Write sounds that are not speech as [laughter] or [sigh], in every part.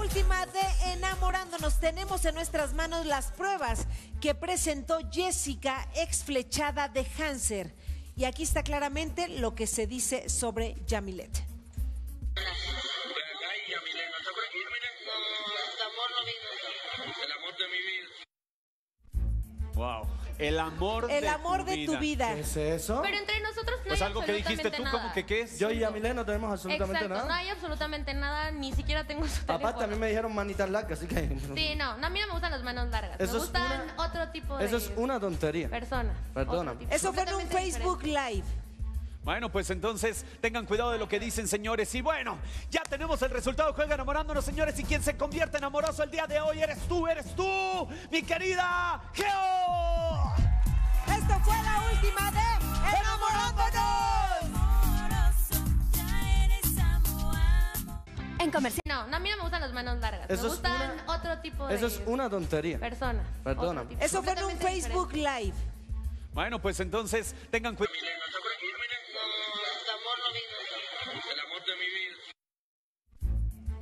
última de Enamorándonos. Tenemos en nuestras manos las pruebas que presentó Jessica, ex flechada de Hanser. Y aquí está claramente lo que se dice sobre Yamilet. Wow. El amor El de amor tu de vida. tu vida. ¿Qué es eso? Pero entre nosotros no Pues hay algo que dijiste tú, absolutamente como nada. que qué es. Yo y Yamile no tenemos absolutamente Exacto, no nada. hay absolutamente nada, ni siquiera tengo su teléfono. Aparte, a mí me dijeron manitas largas, así que. [laughs] Sí, no, no, a mí no me gustan las manos largas. Eso me es gustan una- otro tipo de Eso es una tontería. personas. Otro tipo. Eso fue en un Completamente Facebook diferente. Live. Bueno, pues entonces tengan cuidado de lo que dicen, señores. Y bueno, ya tenemos el resultado. Juega enamorándonos, señores. Y quien se convierte en amoroso el día de hoy eres tú, eres tú, mi querida Geo. En comercial. No, no, a mí no me gustan las manos largas. Eso me es gustan una- otro tipo de Eso es una tontería. personas. Tipo. Eso fue en un Facebook diferente. Live. Bueno, pues entonces tengan cuidado. Yamile, ¿no te acuerdas? Yamile, el amor no vino. El amor de mi vida.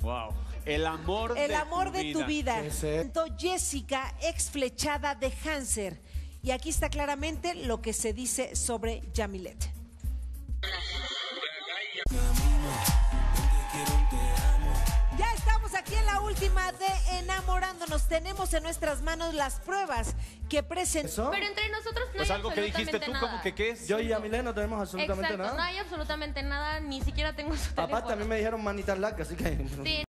Wow. El amor El de amor tu de vida. tu vida. ¿Qué es eso? Presentó Jessica, ex flechada de Hanser. Y aquí está claramente lo que se dice sobre Yamilet. Enamorándonos. Tenemos en nuestras manos las pruebas que presentó. Pero entre nosotros no Pues hay algo que dijiste tú, absolutamente como nada. que qué es. Yo y Yamile no tenemos absolutamente Exacto, no nada. hay absolutamente nada, ni siquiera tengo su teléfono. Aparte, a mí me dijeron manitas largas, así que. Sí,